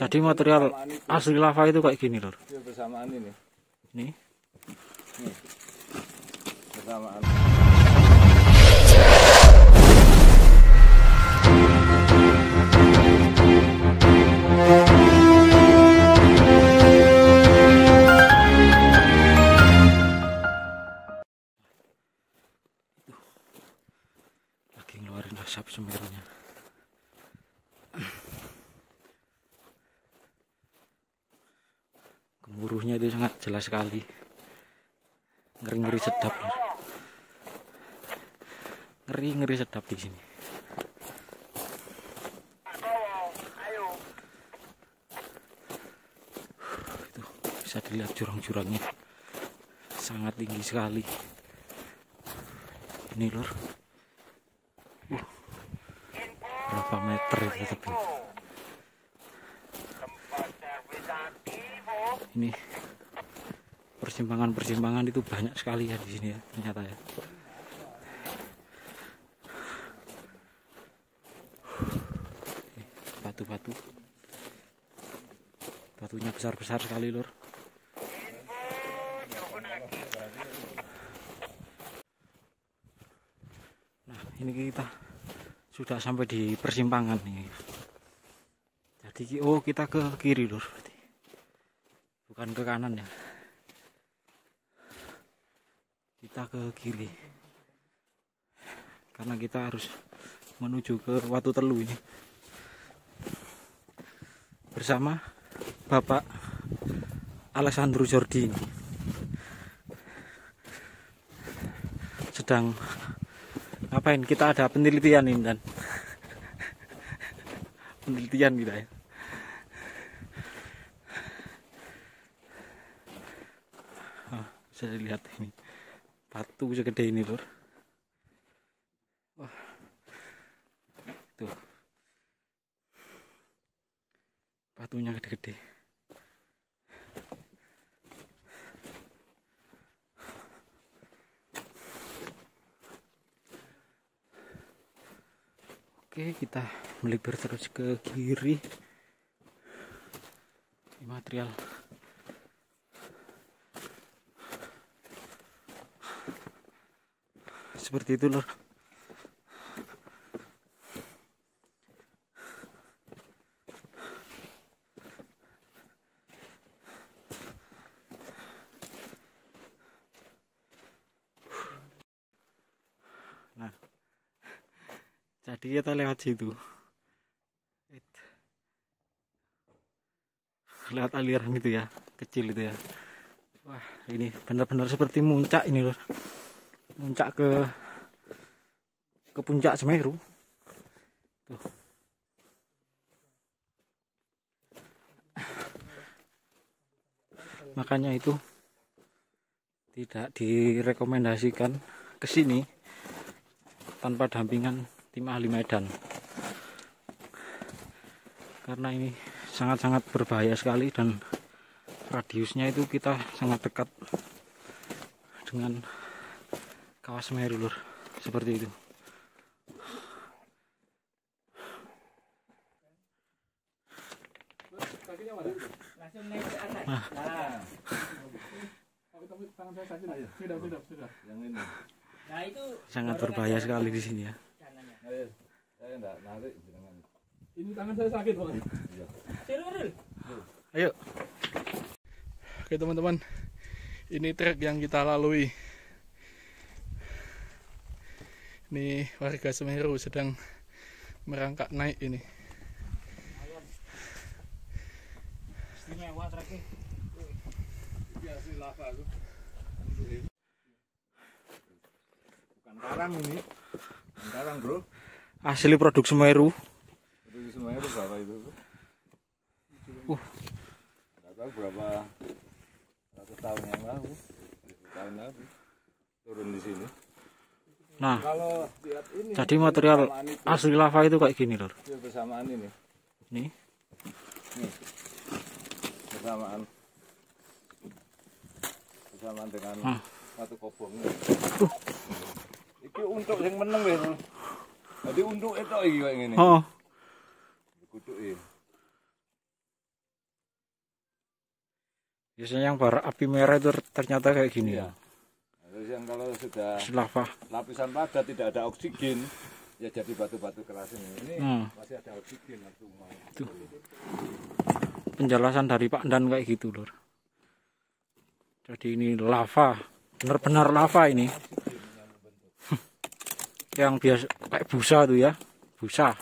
Jadi material asli lava itu kayak gini lor. Iya, bersamaan ini. Ini. Nih. Bersamaan. Lagi ngeluarin asap semuanya. Gemuruhnya itu sangat jelas sekali. Ngeri-ngeri sedap. Ngeri-ngeri sedap di sini. Itu bisa dilihat jurang-jurangnya. Sangat tinggi sekali. Ini lor. Uh, berapa meter itu tapi. Ini persimpangan-persimpangan itu banyak sekali ya di sini ya ternyata ya. Batu-batu. Batunya besar-besar sekali, Lur. Nah, ini kita sudah sampai di persimpangan nih. Jadi oh kita ke kiri lur. Bukan ke kanan ya. Kita ke kiri. Karena kita harus menuju ke Watu Telu ini. Bersama Bapak Alessandro Jordi ini. Sedang ngapain kita ada penelitian ini dan penelitian kita ya bisa dilihat ini. Batu segede ini lur. Wah. Tuh. Batunya gede-gede. Oke, kita melipir terus ke kiri. Ini material. Seperti itu, Lur. Nah, jadi kita lewat situ It. lewat aliran itu ya kecil itu ya wah ini benar-benar seperti muncak ini loh muncak ke ke puncak Semeru. Makanya itu tidak direkomendasikan ke sini tanpa dampingan tim ahli Medan. Karena ini sangat-sangat berbahaya sekali dan radiusnya itu kita sangat dekat dengan kawah Semeru lur. Seperti itu Yang ini. Nah itu sangat berbahaya sekali di sini ya Ayo. Saya enggak narik jangan. Ini tangan saya sakit bang. turun ayo Oke teman-teman, ini trek yang kita lalui. Ini warga Semeru sedang merangkak naik ini. istimewa treknya. Ya si lava itu. Bukan karang ini. Bukan karang, Bro. asli produk Semeru Itu semuanya itu berapa itu? Uh. Enggak tahu berapa ratus tahun yang lalu. Tahun lalu. Turun di sini. nah Kalau lihat ini jadi material asli lava itu kayak gini lur iya, bersamaan ini. nih bersamaan bersamaan dengan Hmm. satu kobong ini. Iki untuk yang meneng wis. Jadi untuk itu iki kayak ngene. oh Kutuke. Biasanya yang bara api merah itu ternyata kayak gini. Nah, Terus yang kalau sudah ya. Lava. lapisan padat tidak ada oksigen, ya jadi batu-batu keras ini. Ini Hmm. masih ada oksigen semua. Penjelasan dari Pak Dan kayak gitu, Lur. Jadi ini lava. Benar-benar lava ini. yang biasa kayak busa tuh ya. Busa.